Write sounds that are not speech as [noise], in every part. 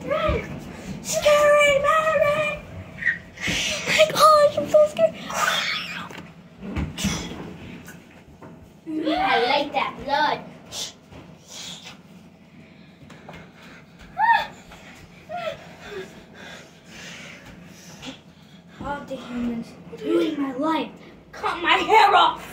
Scary Mary! my gosh, I'm so scared. I like that blood. All the humans ruined my life. Cut my hair off.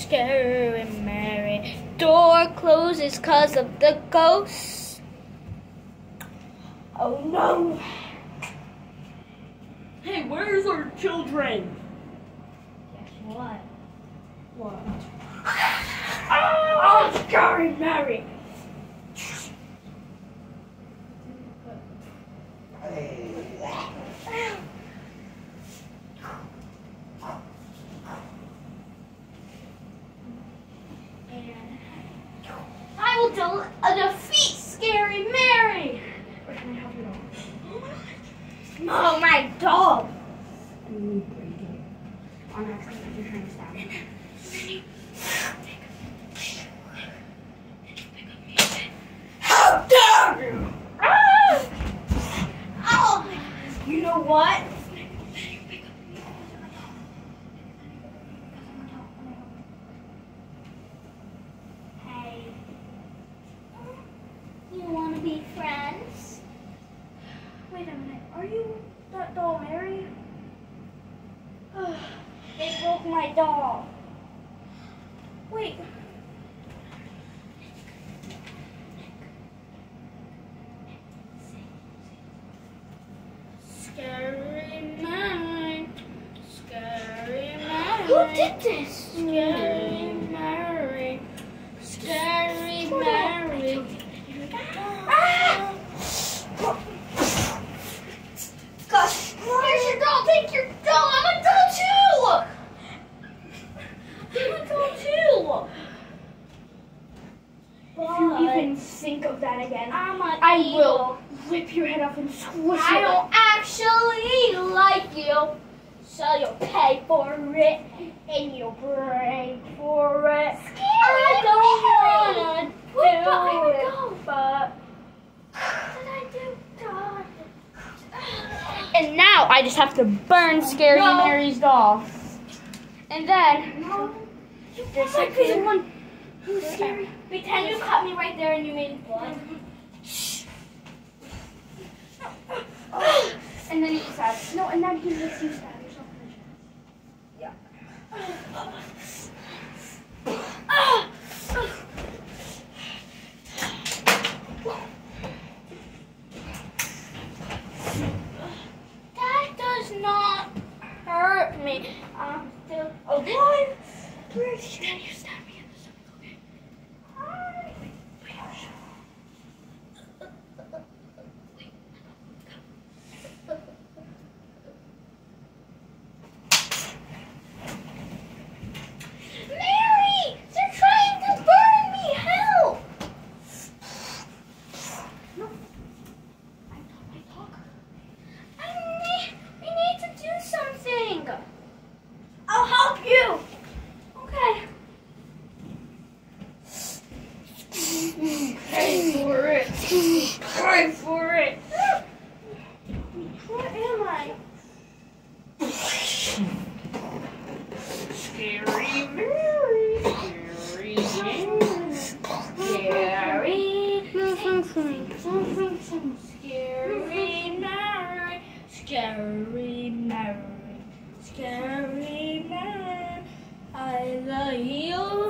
Scary Mary. Door closes cause of the ghost. Oh no. Hey, where's our children? Guess what? What? Oh, scary Mary. I del- uh, defeat Scary Mary. Where can I help you? No, my dog. I'm on accident. You're trying to stab me. How dare you? Ah! Oh, you know what? Hey, you want to be friends? Wait a minute. Are you that doll, Mary? They broke my doll. Wait. Scary Mary. Scary Mary. Who did this? Scary Mary. Scary Mary. Ah! Gosh, here's your doll. Take your doll. I'm a doll too. I'm a doll too. If you even think of that again, I'm a I evil. will rip your head off and squish it. I don't actually like you, so you'll pay for it and you'll break for it. I don't wanna Wait, do but I would it, go. but what did I do? God. And now I just have to burn Scary No. Mary's doll. And then No, there's might like be one. who's scary? Pretend you cut me right there and you made blood. And then you stab. No, and then he makes you stab yourself. Yeah. That does not hurt me. I'm still alive. Where did you, you stab me in the stomach? Okay. Mary! They're trying to burn me! Help! I need, I need to do something. I'll help you. Okay. Pay for for it. Where am I? Scary Mary. Scary Mary. Scary. Scary Mary. Scary Mary. Scary Mary. I love you.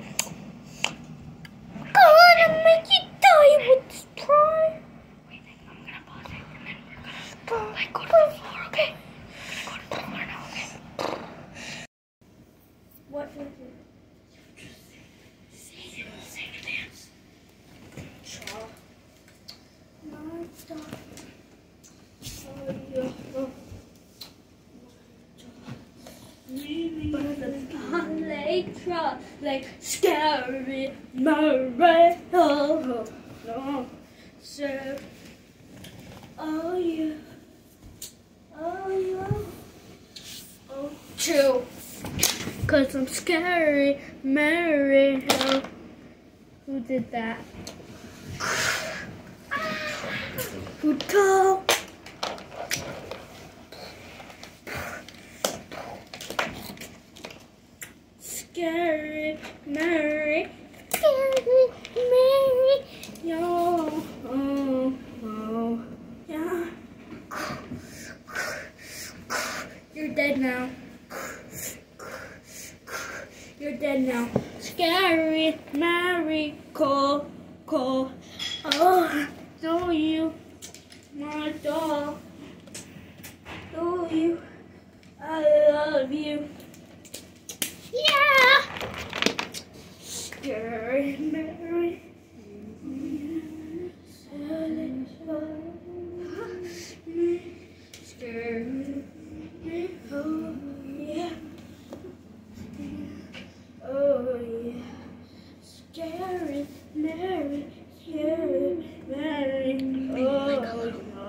like scary Mary. Oh, no, sir. Oh, yeah. Oh, yeah. Oh, true. Cause I'm scary Mary. Who did that? [sighs] Who told? Scary Mary. Scary Mary. Yo. Oh, oh. Yeah. You're dead now. You're dead now. Scary Call. Call. Oh, do you? My doll. Do you? I love you. Yeah. Mary. Scary. Oh, yeah. Oh, yeah. Scary Mary. Scary Mary. Oh, no.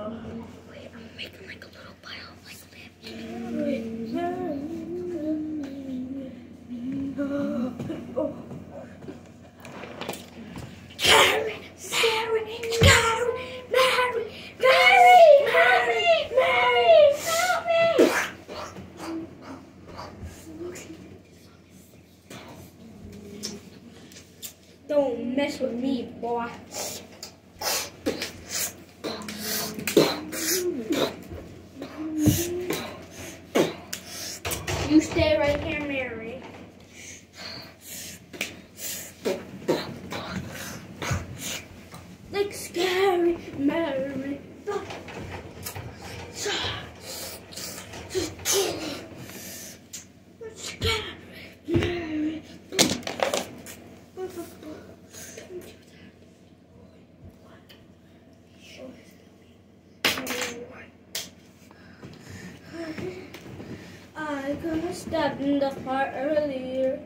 Wait, I'm making like a little pile of like lip. Scary Mary. Oh, oh. Scary, scary, scary, Mary, Mary, Mary, Mary, help me! Don't mess with me, boy. You stay right here, Mary. Like scary Mary. I got stabbed in the heart earlier.